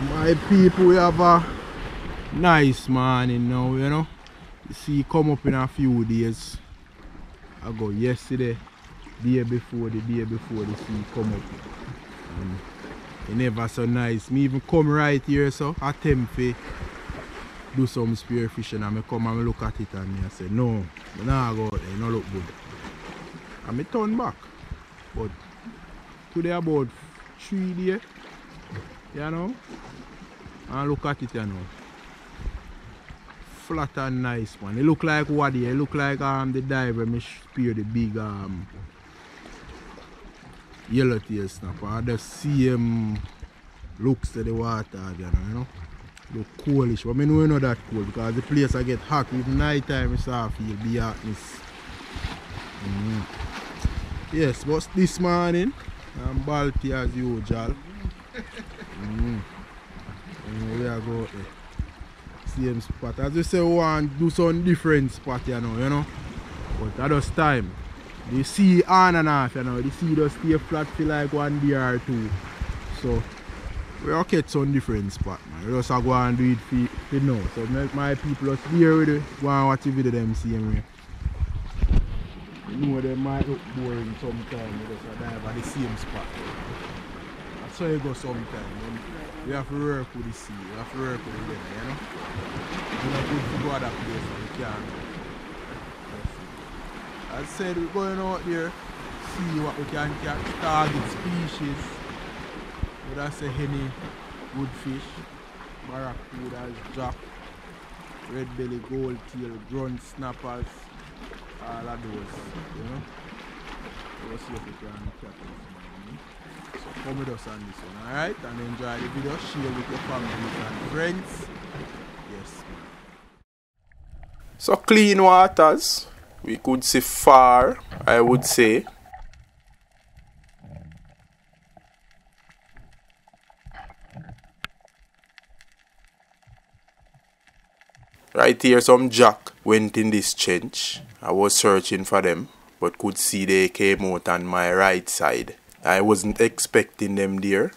my people, we have a nice morning now, you know. You see, come up in a few days. I go yesterday, day before, the day before the sea come up. And it never so nice. Me even come right here, so attempt to do some spear fishing and I come and look at it and I say, no, I nah go out there, it no look good. And I turn back. But today about three days, you know, and look at it you know. Flat and nice man. It look like what It look like um the diver me spear the big um yellowtail snapper. The same looks to the water, you know, you. Look coolish, but I know not that cool because the place I get hot. Even night time it's off feel the hotness. Mm. Yes, but this morning I'm balty as usual. Mm. And we are go there. Same spot. As we say we want do some different spot you know, you know. But at this time, the sea on and off, you know, the sea just stay flat for like one day or two. So we are get some different spot man. We just go and do it for, for now. So make my people just here with it, go and watch the video them same way. You know they might look boring sometimes, we just dive at the same spot. How you go sometimes. We have to work with the sea, we have to work with the weather, you know. It's not good to go other place we can't. As I said, we're going out there, see what we can catch, target species. Would I say henny, good fish, barracudas, jack, red belly, gold tail, grunt snappers, all of those, you know. Let's see if we can catch one. So come with us on this one, alright? And enjoy the video, share with your family and friends. Yes. So clean waters, we could see far, I would say. Right here some jack went in this trench. I was searching for them but could see they came out on my right side. I wasn't expecting them there.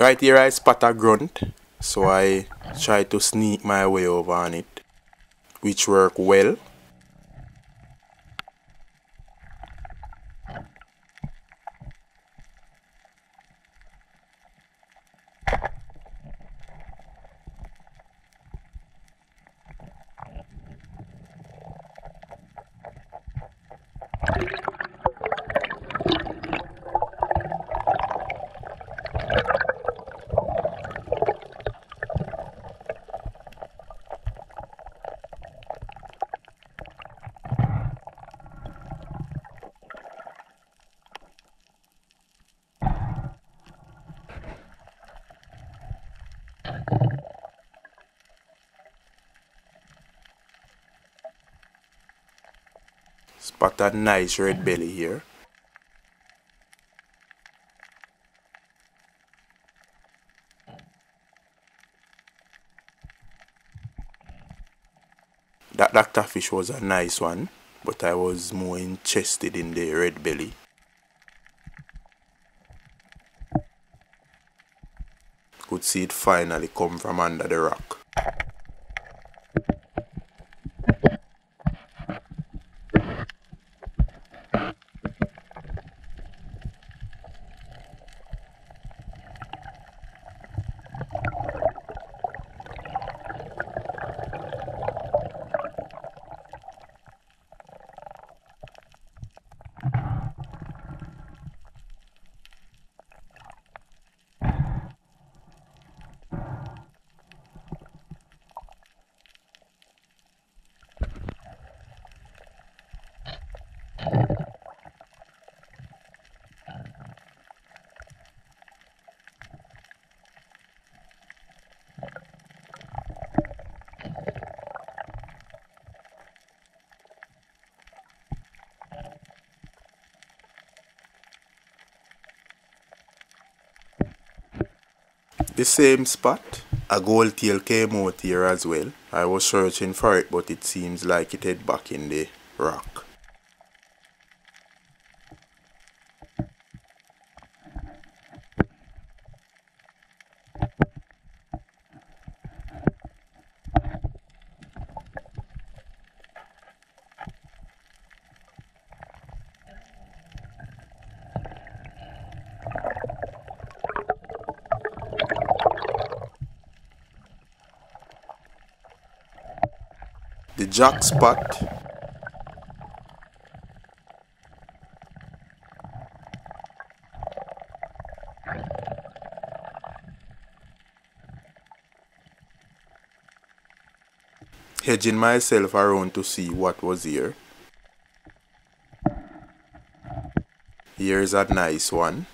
Right here I spot a grunt, so I try to sneak my way over on it, which worked well. Spot a nice red belly here. That doctor fish was a nice one, but I was more interested in the red belly. Could see it finally come from under the rock. The same spot A gold tail came out here as well. I was searching for it but it seems like it hid back in the rock. the jack spot hedging myself around to see what was here. Here's a nice one.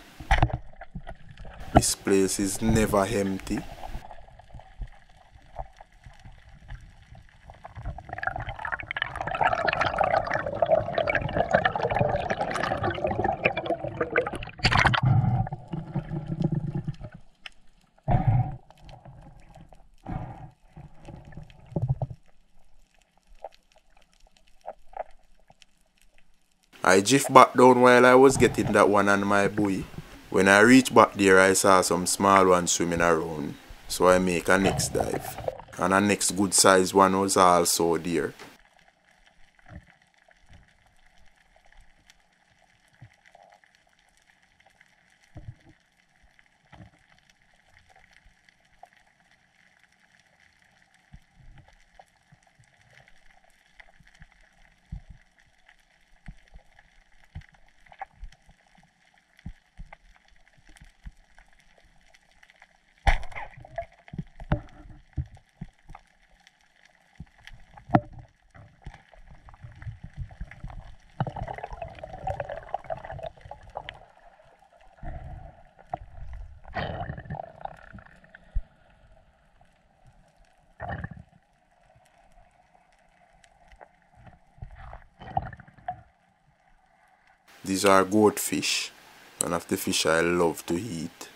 This place is never empty I drift back down while I was getting that one on my buoy. When I reached back there I saw some small ones swimming around. So I make a next dive. And a next good sized one was also there. These are goldfish, one of the fish I love to eat.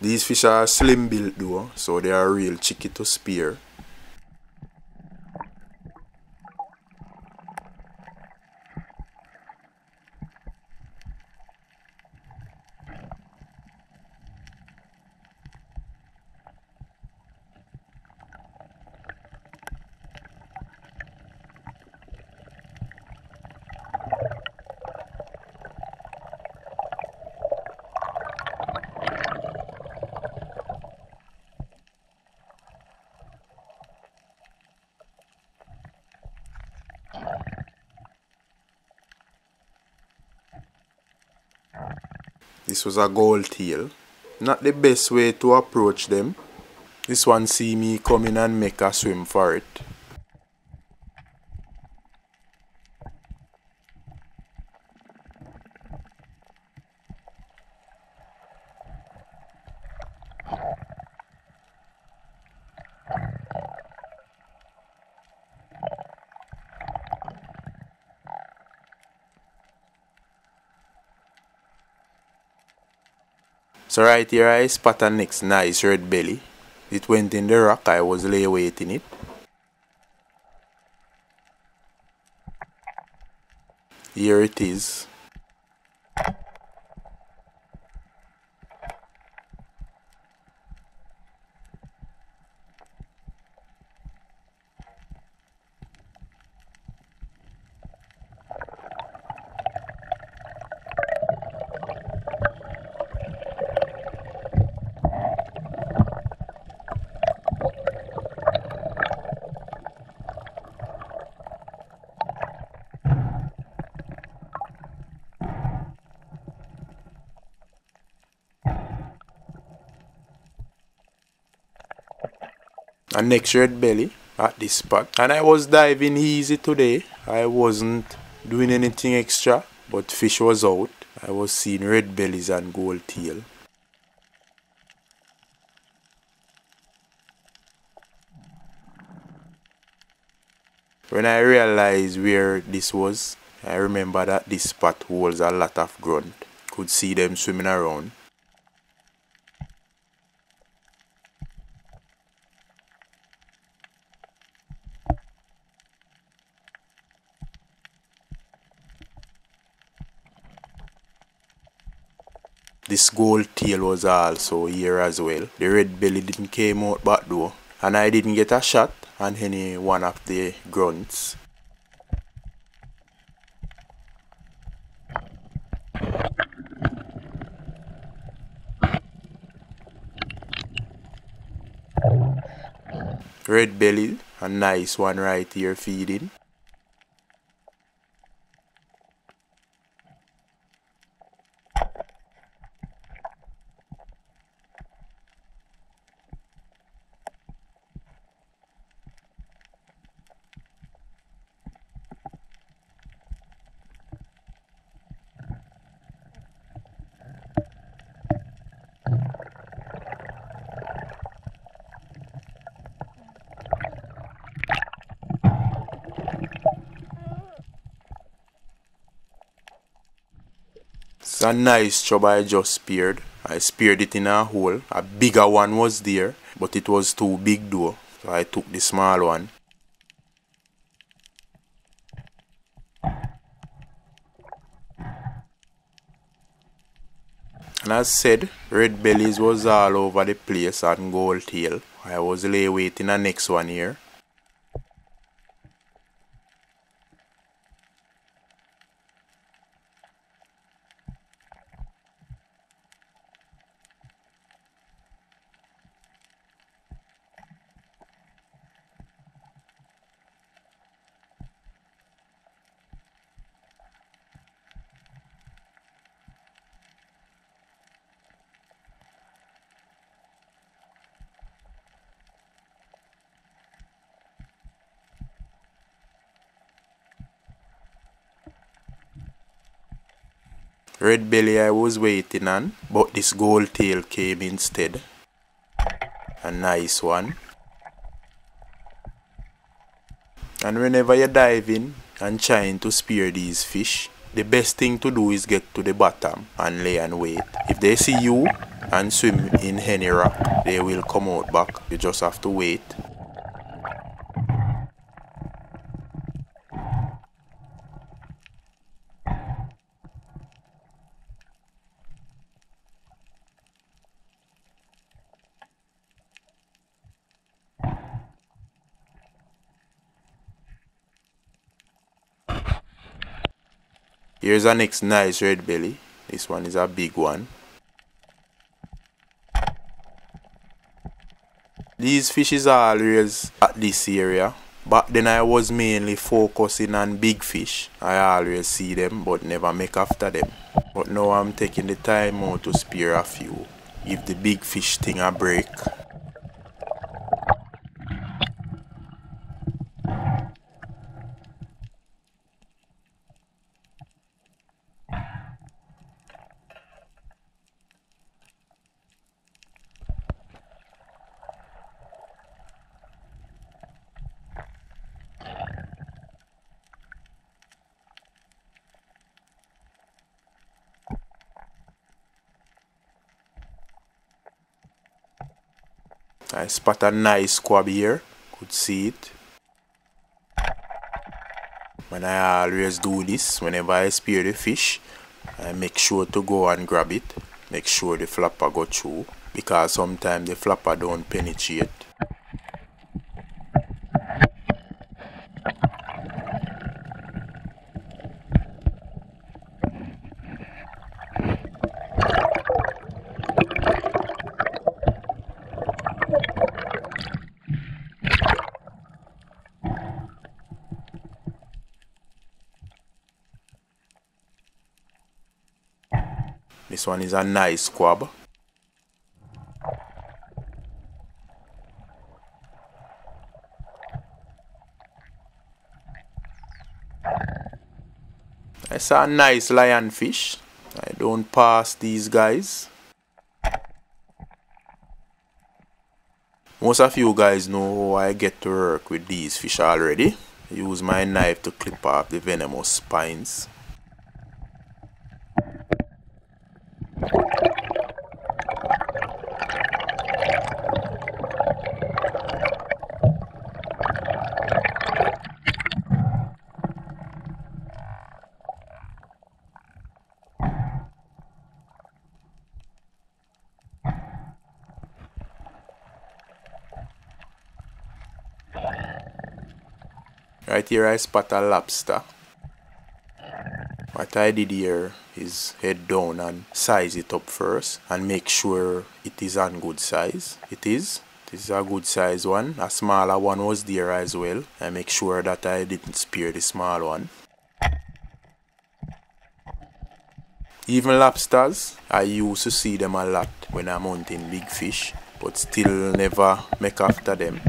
These fish are slim built though, so they are real tricky to spear. This a gold tail. Not the best way to approach them. This one see me coming and make a swim for it. So right here I spot a next nice red belly. It went in the rock, I was lay waiting it. Here it is. A next red belly at this spot. And I was diving easy today. I wasn't doing anything extra but fish was out. I was seeing red bellies and gold tail when I realized where this was I remember that this spot holds a lot of grunt could see them swimming around This gold tail was also here as well. The red belly didn't came out back though. And I didn't get a shot on any one of the grunts. Red belly, a nice one right here feeding. A nice chub I just speared. I speared it in a hole. A bigger one was there, but it was too big though. So I took the small one. And as said, red bellies was all over the place and gold tail. I was lay waiting the next one here. Red belly I was waiting on, but this gold tail came instead. A nice one. And whenever you're diving and trying to spear these fish, the best thing to do is get to the bottom and lay and wait. If they see you and swim in any rock, they will come out back. You just have to wait. Here's a next nice red belly. This one is a big one. These fishes are always at this area. But then I was mainly focusing on big fish. I always see them but never make after them. But now I'm taking the time out to spear a few. If the big fish thing a break. I spot a nice squab here. Could see it. When I always do this, whenever I spear the fish, I make sure to go and grab it. Make sure the flapper go through. Because sometimes the flapper don't penetrate. This one is a nice squab. I saw a nice lionfish. I don't pass these guys. Most of you guys know how I get to work with these fish already. I use my knife to clip off the venomous spines. Right here I spot a lobster. What I did here is head down and size it up first and make sure it is on good size. It is. This is a good size one. A smaller one was there as well. I make sure that I didn't spear the small one. Even lobsters, I used to see them a lot when I'm hunting big fish, but still never make after them.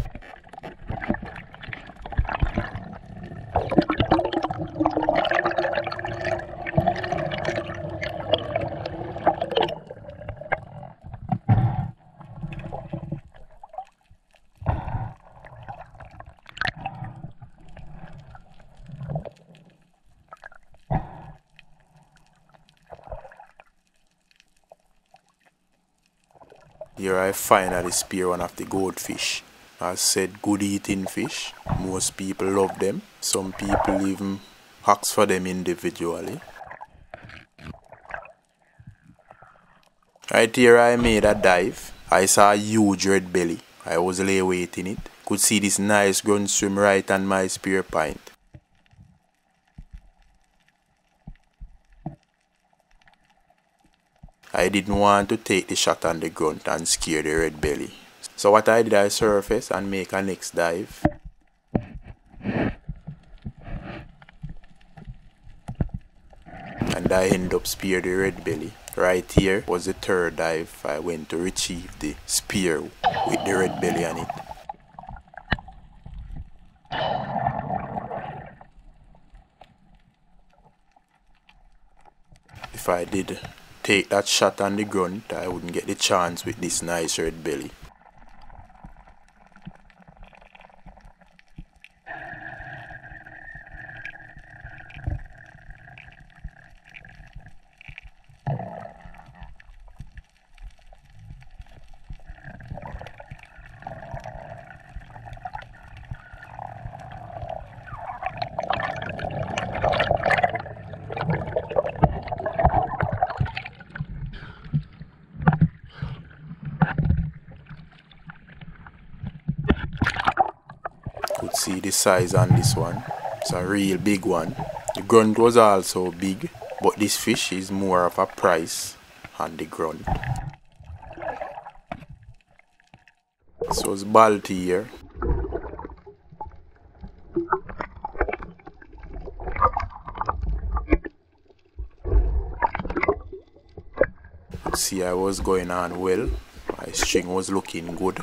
Here I finally spear one of the goldfish. As said, good eating fish. Most people love them. Some people even ask for them individually. Right here I made a dive. I saw a huge red belly. I was lay waiting it. Could see this nice grunt swim right on my spear point. I didn't want to take the shot on the grunt and scare the red belly. So what I did I surface and make a next dive. And I end up spear the red belly. Right here was the third dive I went to retrieve the spear with the red belly on it. If I did take that shot on the ground I wouldn't get the chance with this nice red belly. Could see the size on this one. It's a real big one. The grunt was also big, but this fish is more of a price on the grunt. So it's Balti here. See, I was going on well. My string was looking good.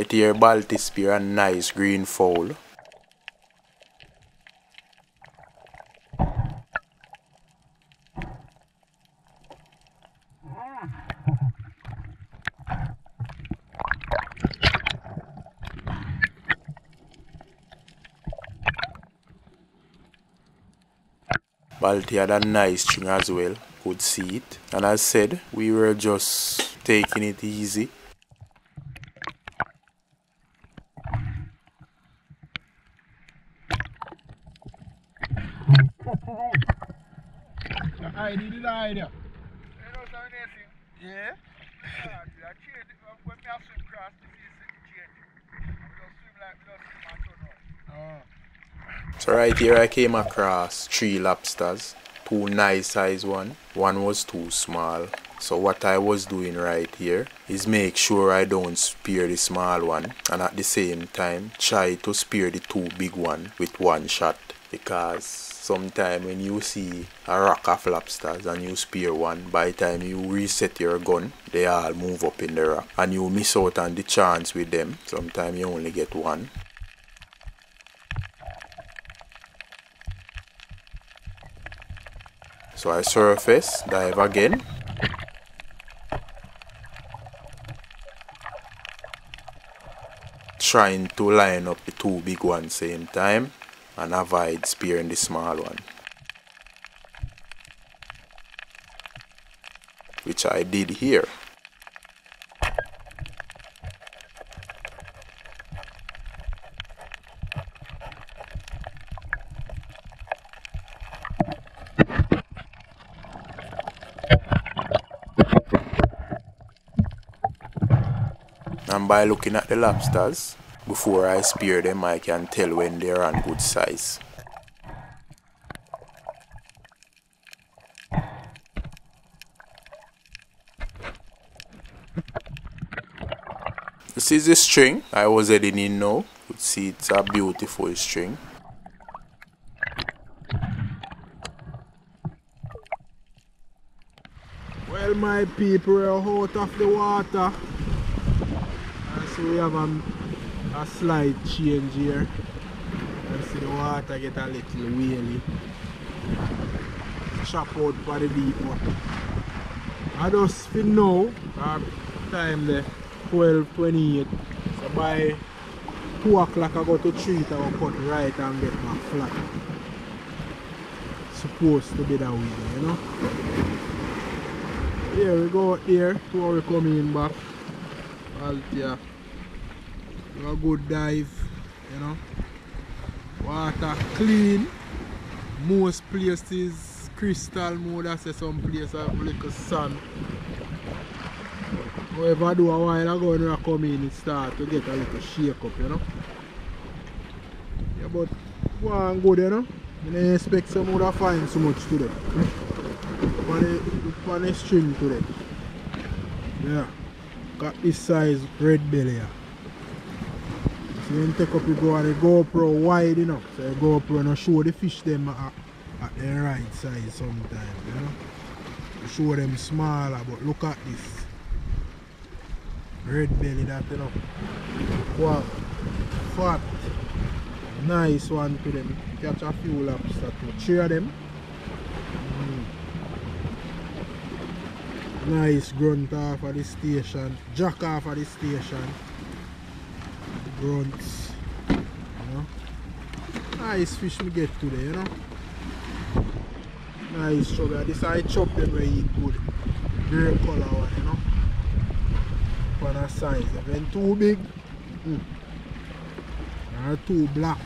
Right here, Balti spear, a nice green fowl. Balti had a nice string as well, could see it. And as said, we were just taking it easy. I did it idea. You know something they sing? Yeah. Ah, I change it when when me have swim cross the sea, see me change it. I don't swim like me don't swim and turn out. Oh. So right here I came across three lobsters, two nice size one, one was too small. So what I was doing right here is make sure I don't spear the small one and at the same time try to spear the two big one with one shot because sometime when you see a rack of lobsters and you spear one by the time you reset your gun they all move up in the rack. and you miss out on the chance with them sometimes you only get one So I surface, dive again. Trying to line up the two big ones same time and avoid spearing the small one. Which I did here. And by looking at the lobsters, before I spear them, I can tell when they're on good size. This is the string I was heading in now. You see it's a beautiful string. Well, my people are out of the water. And we have a, a slight change here. You see the water get a little whaley. Chop out for the deep. I just for now, our um, time there, 12.28. So by 2 o'clock I go to treat, will cut right and get my flat. Supposed to be that way, you know. Here we go here we come in back. Altia. A good dive, you know. Water clean. Most places crystal I say some places have little sun. However, do a while ago when we come in, it start to get a little shake up, you know. Yeah, but go on good, you know. I didn't expect some would find so much today on the, string today. Yeah. Got this size red belly. So you take up you go on the GoPro wide enough. So the GoPro no show the fish them at, at the right size sometimes, you know. You show them smaller, but look at this. Red belly that you know. Wow. Fat. Nice one to them. Catch a few lobster too. Of them. Mm. nice grunt off of the station jack off of the station grunts you know nice fish we get today you know nice sugar this I chop them where good grey color one you know for a size when too big. Mm, or too black.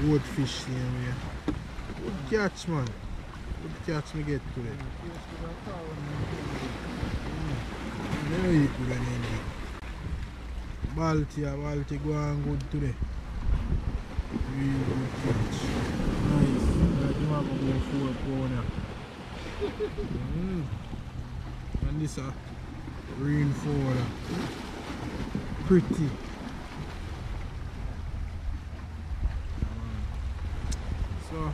Good fish same way good catch man. Good catch me get today. Very good and indeed. Balti, Balti go on good today. Really good catch. Nice. Like him have about four pounder. Mm. And this a reinforcer. Pretty. So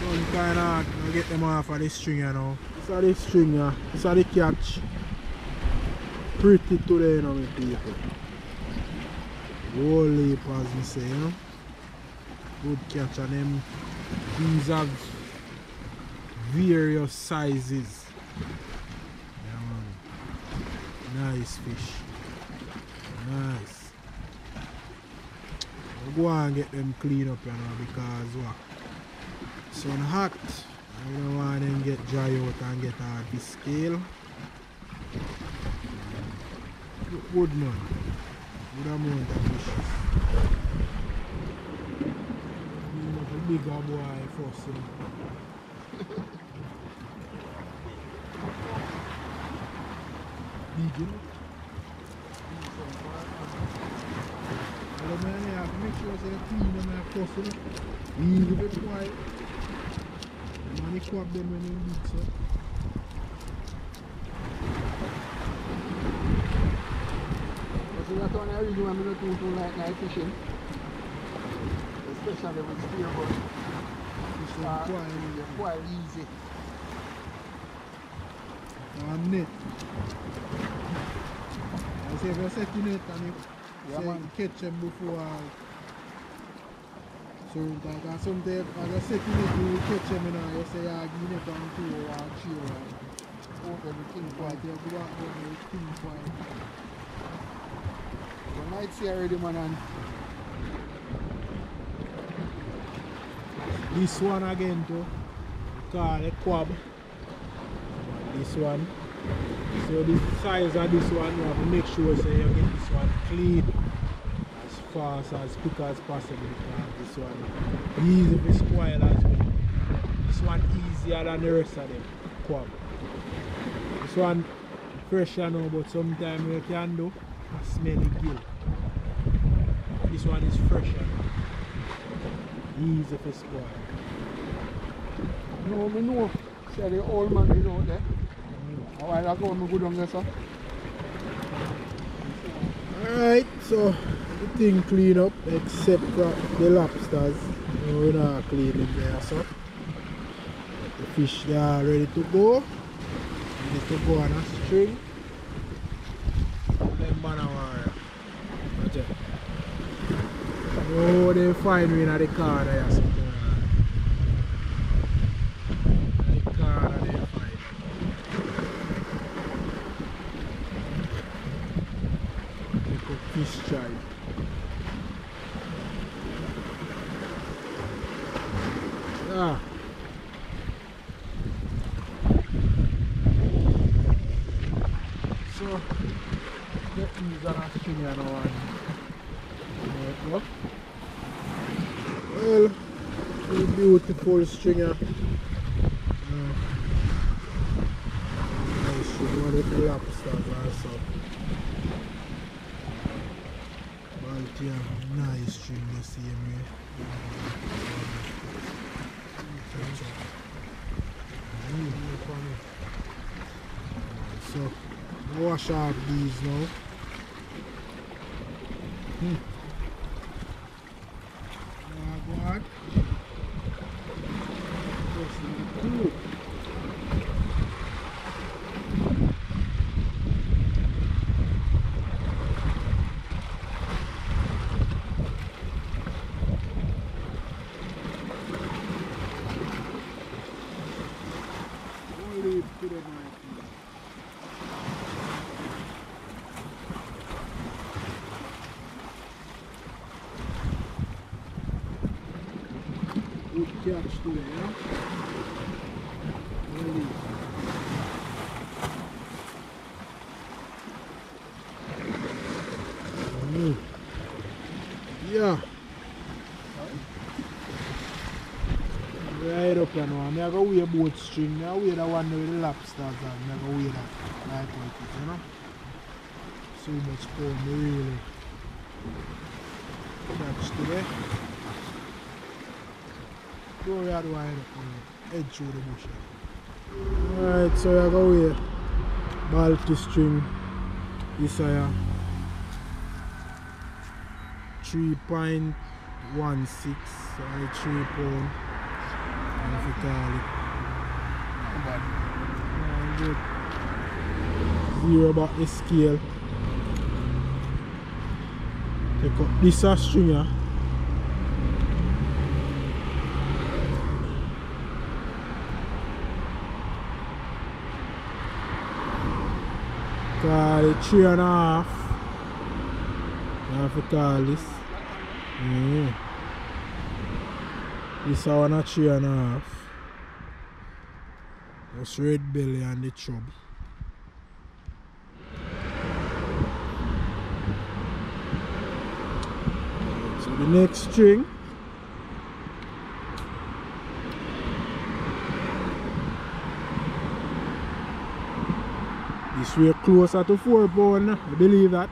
some kind of to get them off of the string you know. This is the string yeah. This is the catch. Pretty today you know people. Whole leap as we say. Good catch and them these have various sizes. Yeah. Nice fish. Nice. Go and get them clean up you know because what? sun hot I don't want them get dry out and get hard to scale good man of fishes a bigger boy first you know. big you know to make sure say clean them have first you know. One the I don't too, too like night fishing. Especially with spearboat. Them Uh. They're quite easy. And net. I say if you set the net and you Yeah, say man. catch them before certain time. And sometimes as I set the net you catch them you know, you say yeah, give net on two or three or Out everything but quite. you go out night see already, man, and This one again too. Call a quab. This one. So the size of this one you have to make sure say you get this one clean as fast as quick as possible this one easy to spoil as well. This one easier than the rest of them quab. This one fresh I know, but sometimes you can do a smelly gill. This one is fresher. I know. Easy for spoil. No, me know. Say the old man been out there. A while ago, me go down there, sir. Alright, so the thing clean up except for the lobsters. No, we're not cleaning there, so. The fish they are ready to go. Ready to go on a string. Them man a warrior. Watch it. They find me in the corner here, something fish. Ah. So, get these on a string here now there it go. Well, a beautiful stringer. Nice string, one with the lobsters also. But yeah, nice. So, wash off these now. Hmm. Now go on. Just like two. Only put it right here. Yeah? Mm. Yeah. Right up here now. I'm going to weigh both string. I weigh the one with the lobsters and I'm going to weigh that. Like it, you know? So much me really catch today. Go where I head up? Head through the bush. Alright, so I go weigh bulky string. This here. 3.16 or 3 pound. If you call it. Yeah, good. Zero about the scale. Take up this a stringer. Call it three and a half. You have to call this. Yeah. Mm. This one a three and a half. That's red belly and the chub. So the next string This way closer to four pound, I believe that.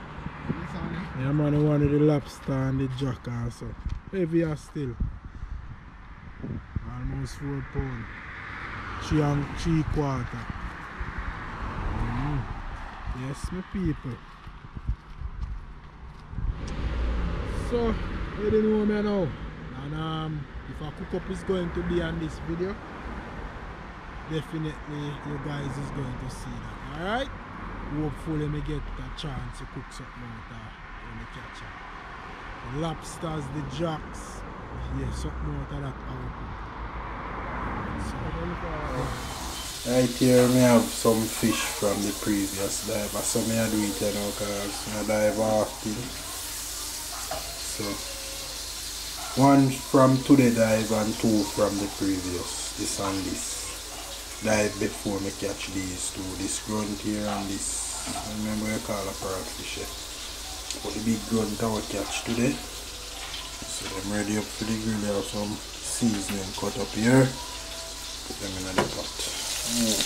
Yeah man, I wanted the lobster and the jack and so. Heavier still. Almost four pound. Three and three quarter. Mm. Yes, my people. So, you don't know me now. And um, if a cook up is going to be on this video, definitely you guys is going to see that. Alright? Hopefully me get a chance to cook something out there when I catch it. The lobsters, the jacks, yeah, something out of that. So, Right here, me have some fish from the previous dive. I saw me I do it you know, cause I dive often. So, one from today dive and two from the previous. This and this. Dive before me catch these two. This grunt here and this. I remember I call a parrot fish. eh. But the big grunt I will catch today. So I'm ready up for the grill. I have some seasoning cut up here. Put them in the pot. Mm.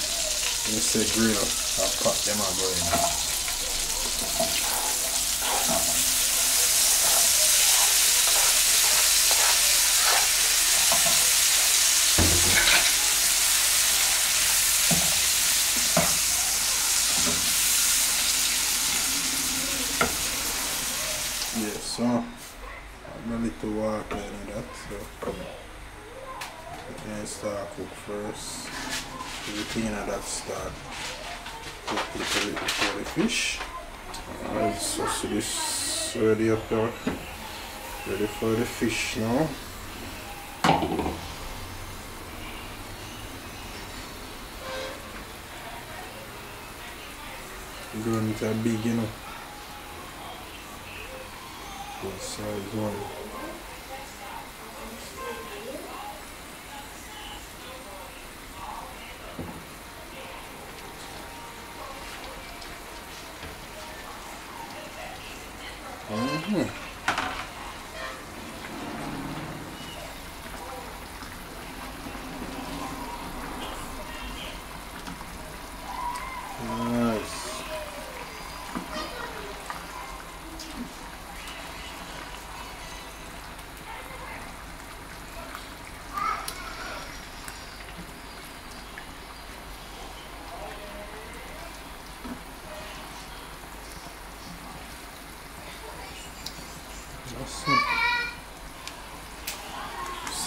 You say grill, I'll put them up going. Yeah, so I'm a little water in that, so we can start cook first. Everything in that start cook little bit before the fish. Alright, so see this ready up there. Ready for the fish now. Guns are big, you know. Good size one.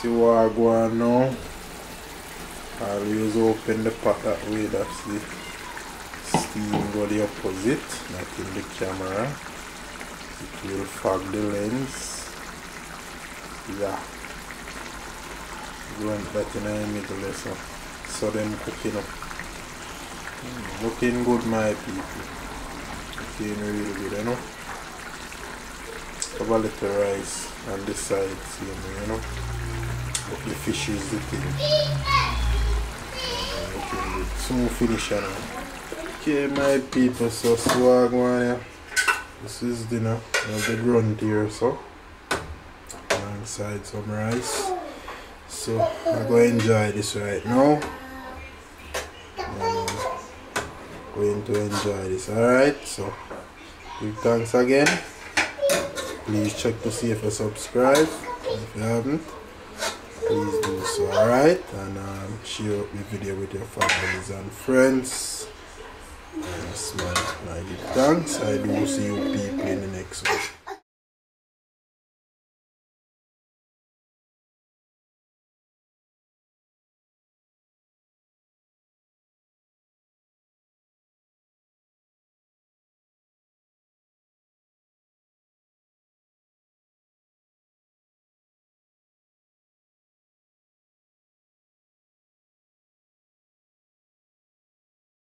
See what I go on open the pot that way, that's the steam go the opposite, not in the camera. It will fog the lens. Yeah. Want that in the middle so, so them cooking up. Looking good my people. Looking real good, you know. Have a little rice on the side, you know. The fish is the thing. Yeah, good. Soon finish know. Okay, my people, so swag one here. This is dinner. I have the grunt here, so. Alongside some rice. So, I'm to enjoy this right now. Going to enjoy this, alright? So, big thanks again. Please check to see if you subscribe. If you haven't, please do so, alright? And um, share the video with your families and friends. Yes, man. I give thanks. I do see you people in the next one.